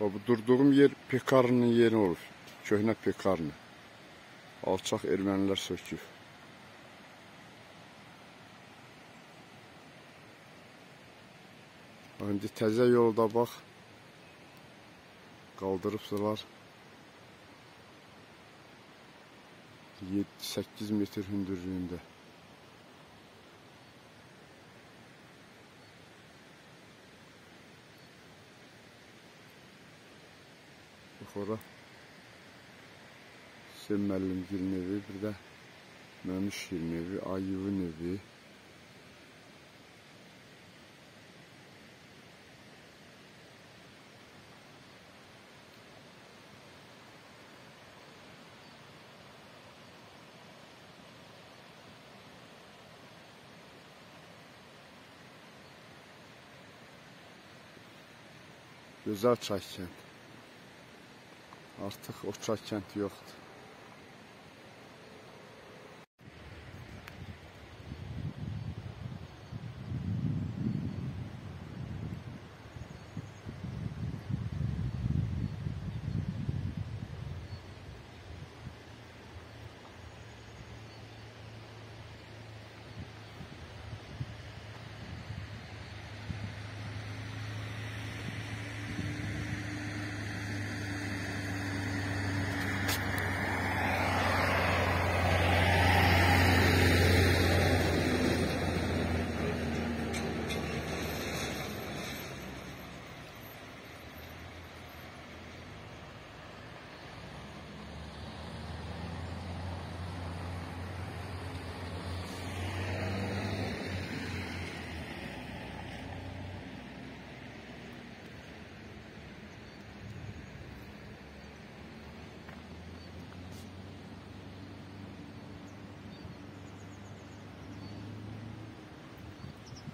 Bax, Bu durduğum yer pekarının yeri olur. Köhnə pekarni. Alçaq ermənilər söküb. Bax, İndi təzə yolda bax. Qaldırıbsılar. 7-8 metr hündürlüyündə. Ora. Hüseyin müəllimgilin evi, bir də Məmiş Şirin evi, Ayıvın evi. Gözəl çay kənd. Artıq o çay kəndi yoxdur.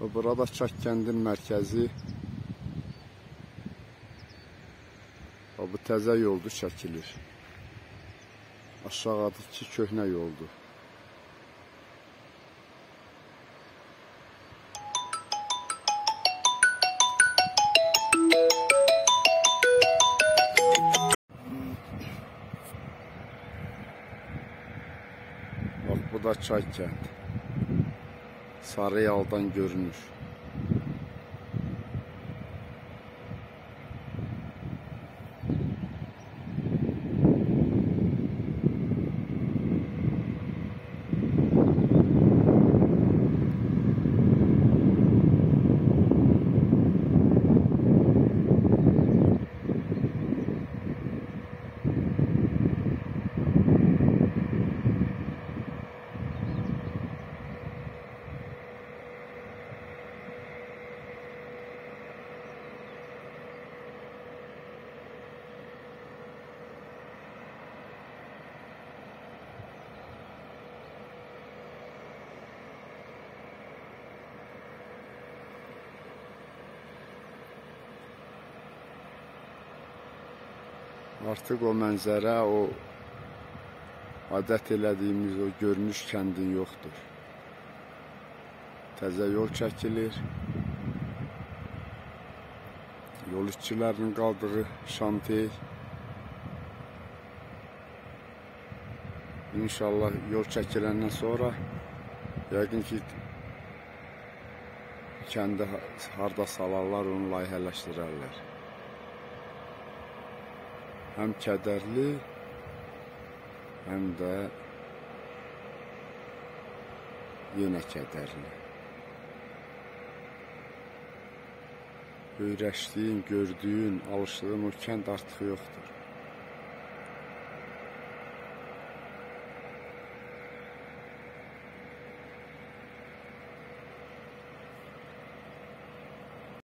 Və Burada Çak kəndin mərkəzi. Və Bu təzə yoldur çəkilir. Aşağıdakı köhnə yoldur. Bax bu da Çay kənd. Sarı yaldan görünür. Artıq o mənzərə, o adət elədiyimiz o görünüş kəndin yoxdur. Təzə yol çəkilir. Yol işçilərinin qaldığı şantey. İnşallah yol çəkiləndən sonra yəqin ki kəndə harda salarlar, onu layihələşdirərlər. Həm kədərli, həm də yenə kədərli. Öyrəşdiyin, gördüyün, alışdığın o kənd artıq yoxdur.